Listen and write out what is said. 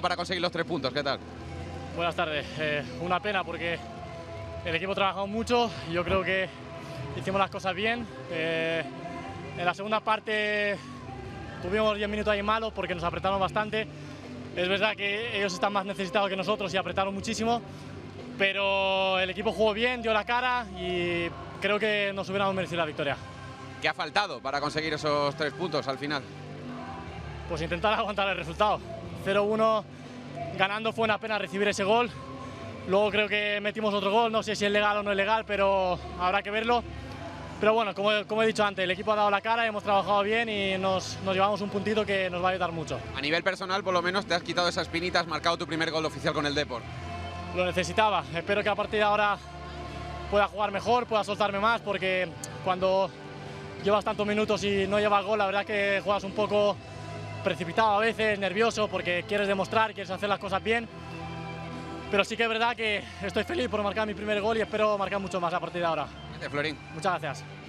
para conseguir los tres puntos, ¿qué tal? Buenas tardes. Eh, una pena porque el equipo ha trabajado mucho. Yo creo que hicimos las cosas bien. Eh, en la segunda parte tuvimos 10 minutos ahí malos porque nos apretaron bastante. Es verdad que ellos están más necesitados que nosotros y apretaron muchísimo. Pero el equipo jugó bien, dio la cara y creo que nos hubiéramos merecido la victoria. ¿Qué ha faltado para conseguir esos tres puntos al final? Pues intentar aguantar el resultado. 0-1 ganando fue una pena recibir ese gol. Luego creo que metimos otro gol, no sé si es legal o no es legal, pero habrá que verlo. Pero bueno, como, como he dicho antes, el equipo ha dado la cara, hemos trabajado bien y nos, nos, llevamos un puntito que nos va a ayudar mucho. A nivel personal, por lo menos, te has quitado esa espinita, has marcado tu primer gol oficial con el Deport. Lo necesitaba, espero que a partir de ahora pueda jugar mejor, pueda soltarme más, porque cuando llevas tantos minutos y no llevas gol, la verdad que juegas un poco precipitado a veces, nervioso, porque quieres demostrar, quieres hacer las cosas bien. Pero sí que es verdad que estoy feliz por marcar mi primer gol y espero marcar mucho más a partir de ahora. Gracias, Florín. Muchas gracias.